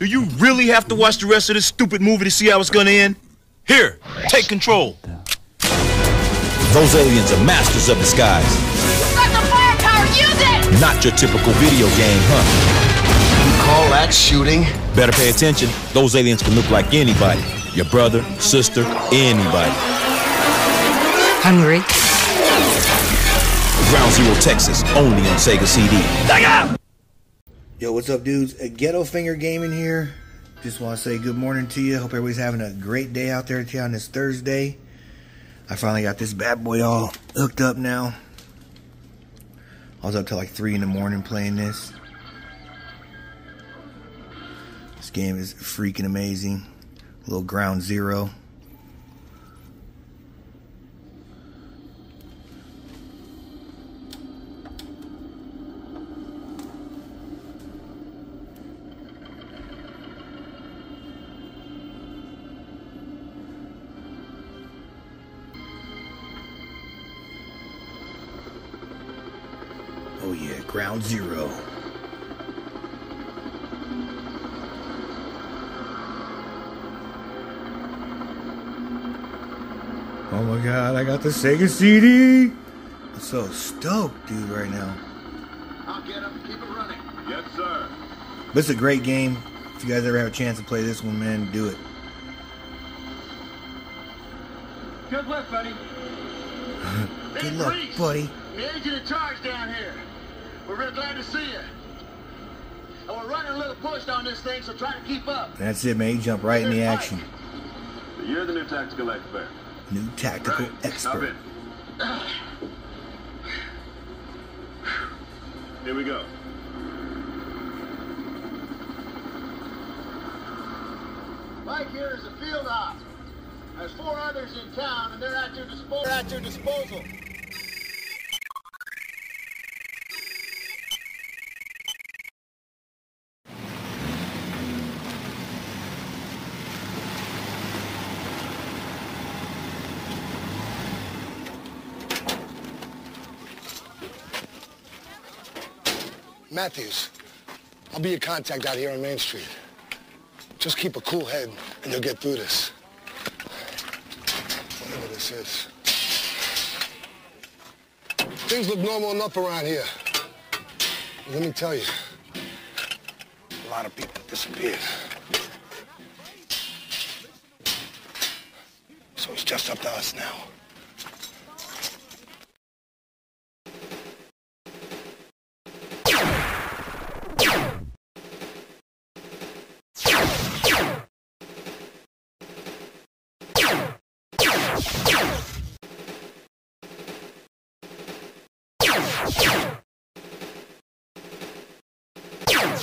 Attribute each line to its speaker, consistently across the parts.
Speaker 1: Do you really have to watch the rest of this stupid movie to see how it's gonna end? Here, take control.
Speaker 2: Those aliens are masters of disguise.
Speaker 3: You Got the firepower, use it!
Speaker 2: Not your typical video game, huh?
Speaker 4: You call that shooting?
Speaker 2: Better pay attention. Those aliens can look like anybody. Your brother, sister, anybody.
Speaker 5: Hungry?
Speaker 2: Ground Zero Texas, only on Sega CD.
Speaker 6: Yo, what's up, dudes? A Ghettofinger Gaming here. Just want to say good morning to you. Hope everybody's having a great day out there today on this Thursday. I finally got this bad boy all hooked up now. I was up till like 3 in the morning playing this. This game is freaking amazing. A little Ground Zero. Oh yeah, Ground Zero. Oh my god, I got the Sega CD! I'm so stoked, dude, right now.
Speaker 7: I'll get him. Keep it running. Yes, sir.
Speaker 6: But it's a great game. If you guys ever have a chance to play this one, man, do it.
Speaker 7: Good luck, buddy.
Speaker 6: Good luck, buddy.
Speaker 7: The agent in charge down here. We're real glad to see you. And we're running a little push on this thing, so try to keep up.
Speaker 6: That's it, man. You jump right in the action.
Speaker 7: You're the new tactical expert.
Speaker 6: New tactical expert.
Speaker 7: Here we go. Mike here is a field op. There's four others in town, and they're at your disposal. They're at your disposal.
Speaker 8: Matthews, I'll be your contact out here on Main Street. Just keep a cool head and you'll get through this. Whatever this is. Things look normal enough around here. But let me tell you, a lot of people disappeared. So it's just up to us now.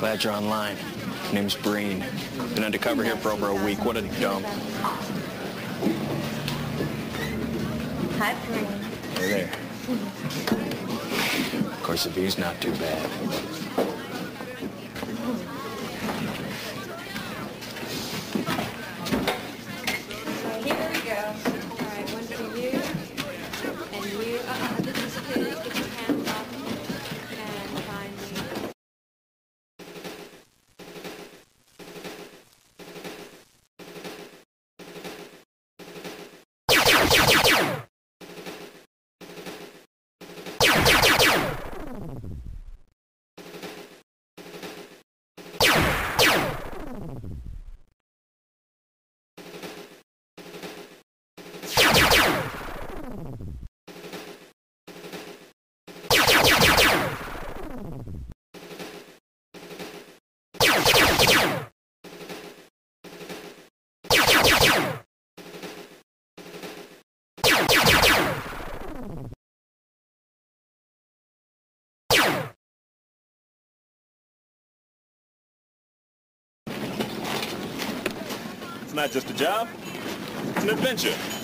Speaker 9: Glad you're online. Name's Breen. Been undercover here for over a week. What a dump.
Speaker 10: Hi, Breen.
Speaker 9: Hey there. Of course, the view's not too bad.
Speaker 2: Not just a job. It's an adventure.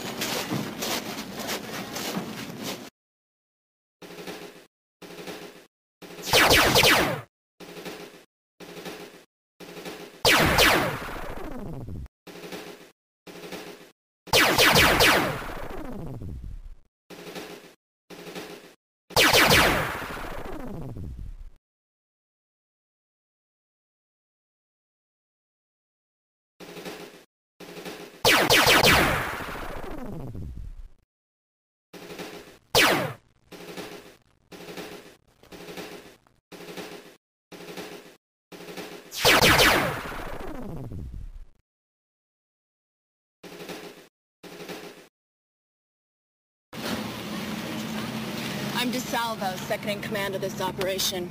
Speaker 4: I'm DeSalvo, second in command of this operation.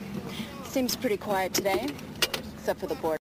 Speaker 4: Seems pretty quiet today, except for the board.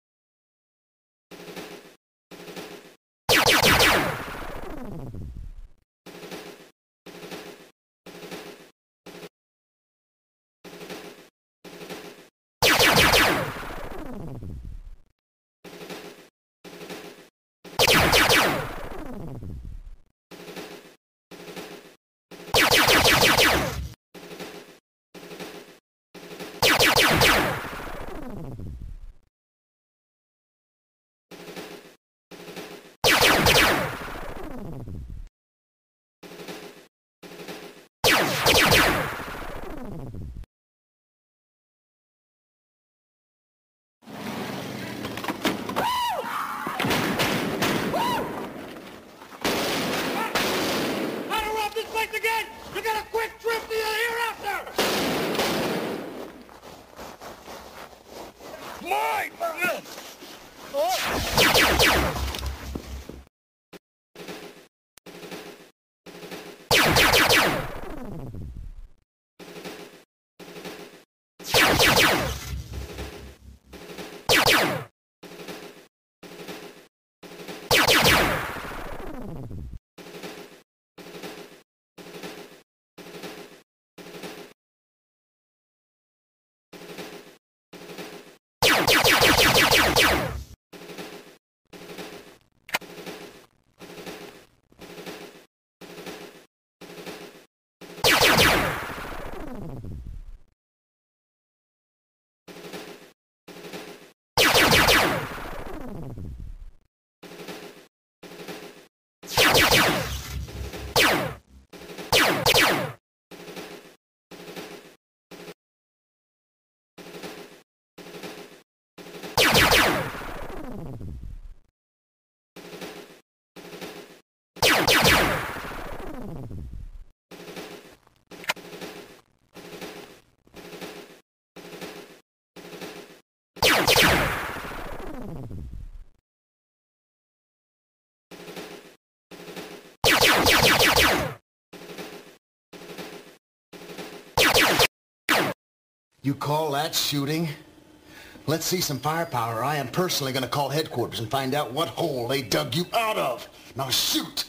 Speaker 7: You
Speaker 5: call that shooting? Let's see some firepower. I am personally going to call headquarters and find out what hole they dug you out of. Now shoot!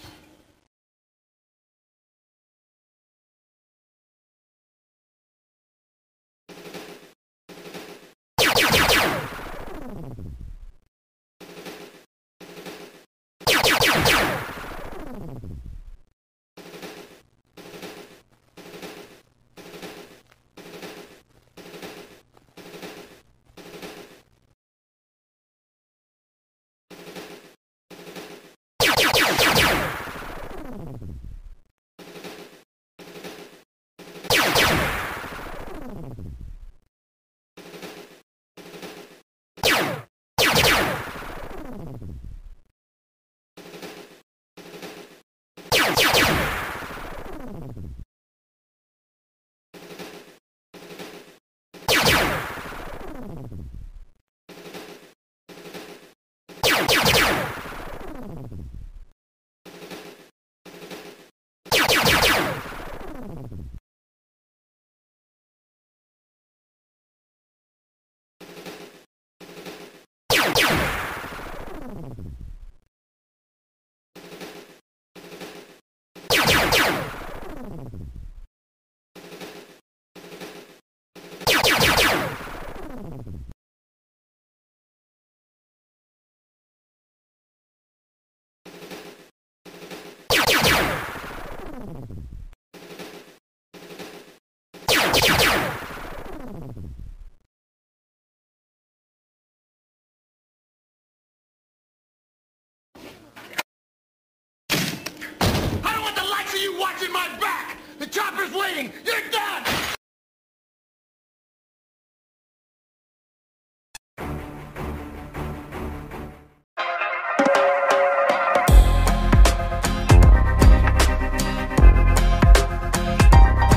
Speaker 7: fighting. You're